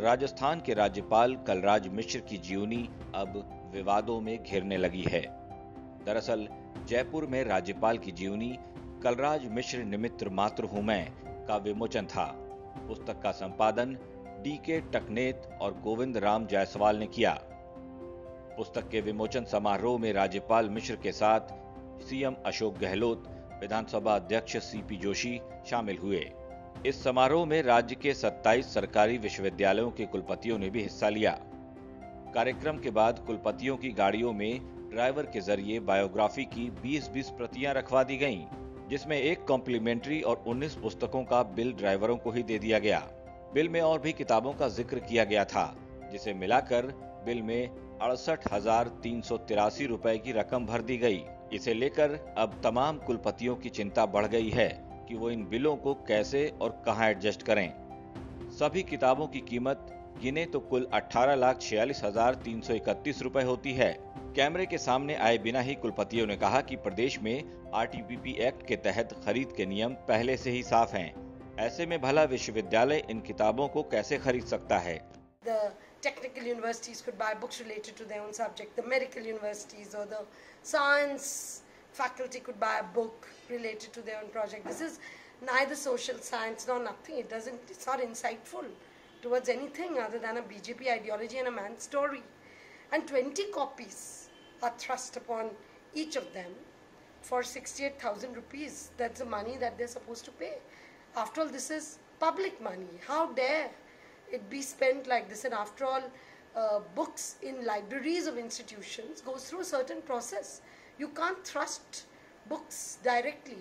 राजस्थान के राज्यपाल कलराज मिश्र की जीवनी अब विवादों में घिरने लगी है। दरअसल, जयपुर में राज्यपाल की जीवनी कलराज मिश्र निमित्र मात्र हूँ मैं का विमोचन था। पुस्तक का संपादन डी के टकनेत और गोविंद राम जायसवाल ने किया। पुस्तक के विमोचन समारोह में राज्यपाल मिश्र के साथ सीएम अशोक गहलोत, विधानसभा अध्यक्ष सीपी जोशी शामिल हुए। इस समारोह में राज्य के 27 सरकारी विश्वविद्यालयों के कुलपतियों ने भी हिस्सा लिया। कार्यक्रम के बाद कुलपतियों की गाड़ियों में ड्राइवर के ज़रिए बायोग्राफी की 20-20 प्रतियाँ रखवा दी गईं, जिसमें एक कॉम्प्लीमेंट्री और 19 पुस्तकों का बिल ड्राइवरों को ही दे दिया गया। बिल में और भी किताबों का ज़िक्र किया गया था जिसे मिलाकर बिल में अड़सठ हज़ार तीन सौ तिरासी रूपए की रकम भर दी गई। इसे लेकर अब तमाम कुलपतियों की चिंता बढ़ गई है। कि वो इन बिलों को कैसे और कहाँ एडजस्ट करें। सभी किताबों की कीमत गिने तो कुल अठारह लाख छियालीस हज़ार तीन सौ इकतीस रूपए होती है। कैमरे के सामने आए बिना ही कुलपतियों ने कहा कि प्रदेश में आरटीपीपी एक्ट के तहत खरीद के नियम पहले से ही साफ़ हैं। ऐसे में भला विश्वविद्यालय इन किताबों को कैसे खरीद सकता है? The technical universities could buy books related to their own subject. The medical universities or the science faculty could buy a book related to their own project. This is neither social science nor nothing. It doesn't. It's not insightful towards anything other than a BJP ideology and a man's story. And 20 copies are thrust upon each of them for 68,000 rupees. That's the money that they're supposed to pay. After all, this is public money. How dare it be spent like this? And after all, uh, books in libraries of institutions goes through a certain process. You can't thrust books directly.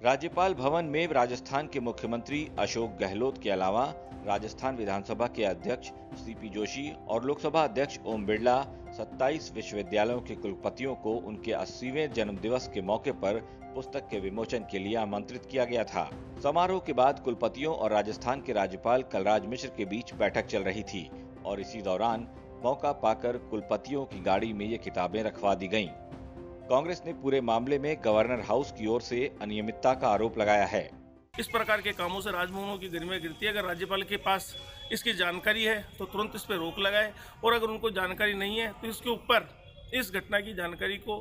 राज्यपाल भवन में राजस्थान के मुख्यमंत्री अशोक गहलोत के अलावा राजस्थान विधानसभा के अध्यक्ष CP Joshi और लोकसभा अध्यक्ष ओम बिरला 27 विश्वविद्यालयों के कुलपतियों को उनके 80वें जन्मदिवस के मौके पर पुस्तक के विमोचन के लिए आमंत्रित किया गया था समारोह के बाद कुलपतियों और राजस्थान के राज्यपाल कलराज मिश्र के बीच बैठक चल रही थी और इसी दौरान मौका पाकर कुलपतियों की गाड़ी में ये किताबें रखवा दी गईं। कांग्रेस ने पूरे मामले में गवर्नर हाउस की ओर से अनियमितता का आरोप लगाया है। इस प्रकार के कामों से राजभवनों की गरिमा गिरती है। अगर राज्यपाल के पास इसकी जानकारी है तो तुरंत इस पर रोक लगाए। और अगर उनको जानकारी नहीं है तो इसके ऊपर इस घटना की जानकारी को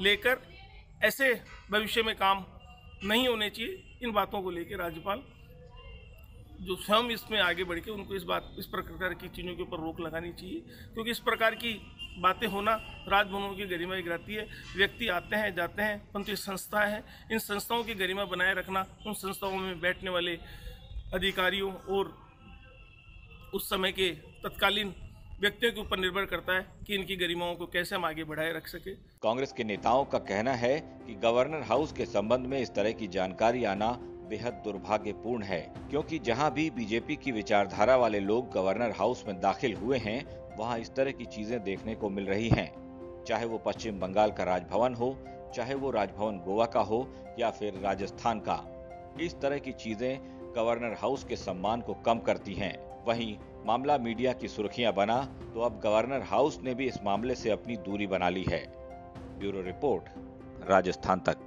लेकर ऐसे भविष्य में काम नहीं होने चाहिए। इन बातों को लेकर राज्यपाल जो स्वयं इसमें आगे बढ़ के उनको इस बात, इस प्रकार की चीज़ों के ऊपर रोक लगानी चाहिए। क्योंकि इस प्रकार की बातें होना राजभवनों की गरिमा गिराती है। व्यक्ति आते हैं, जाते हैं, परंतु संस्थाएँ हैं। इन संस्थाओं की गरिमा बनाए रखना, उन संस्थाओं में बैठने वाले अधिकारियों और उस समय के तत्कालीन व्यक्तियों के ऊपर निर्भर करता है कि इनकी गरिमाओं को कैसे हम आगे बढ़ाए रख सके। कांग्रेस के नेताओं का कहना है कि गवर्नर हाउस के संबंध में इस तरह की जानकारी आना बेहद दुर्भाग्यपूर्ण है, क्योंकि जहाँ भी बीजेपी की विचारधारा वाले लोग गवर्नर हाउस में दाखिल हुए हैं, वहाँ इस तरह की चीज़ें देखने को मिल रही हैं। चाहे वो पश्चिम बंगाल का राजभवन हो, चाहे वो राजभवन गोवा का हो, या फिर राजस्थान का। इस तरह की चीज़ें गवर्नर हाउस के सम्मान को कम करती हैं। वहीं मामला मीडिया की सुर्खियाँ बना तो अब गवर्नर हाउस ने भी इस मामले से अपनी दूरी बना ली है। ब्यूरो रिपोर्ट, राजस्थान तक।